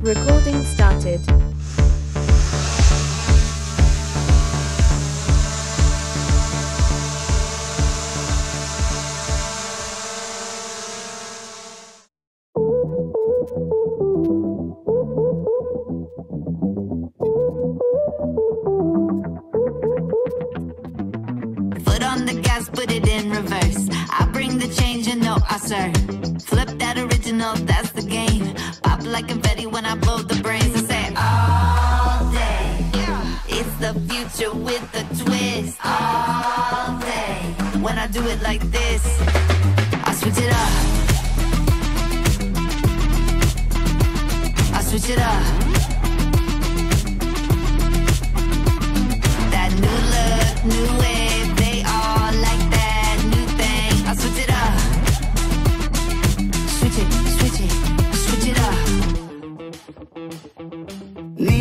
Recording started. Foot on the gas, put it in reverse. I bring the change and no, I serve. Flip that original, that's the game. Pop like confetti when I blow the brains. I say all day. It's the future with the twist. All day. When I do it like this, I switch it up. I switch it up.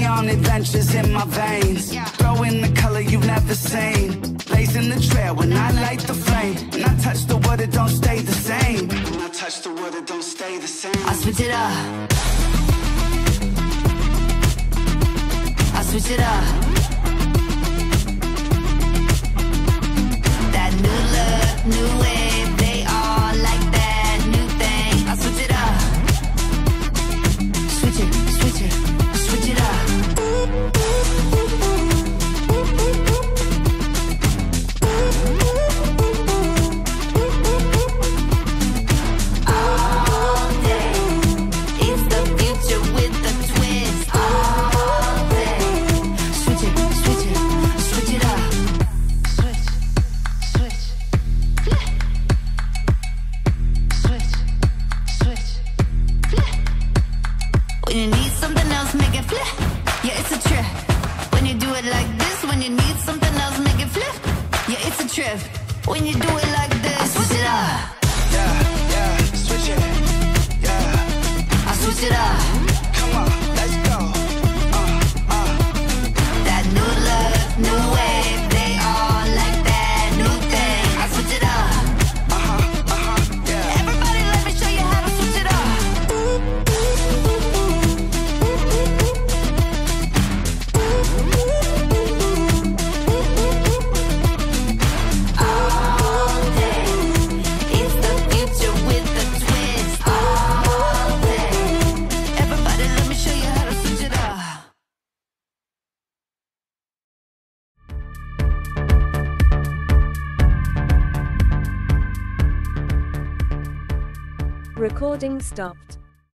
Neon adventures in my veins. Throw in the color you've never seen. Blazing the trail when I light the flame. When I touch the wood, it don't stay the same. When I touch the wood, it don't stay the same. I switch it up. I switch it up. When you need something else, make it flip. Yeah, it's a trip. When you do it like this, when you need something else, make it flip. Yeah, it's a trip. When you do it like Recording stopped.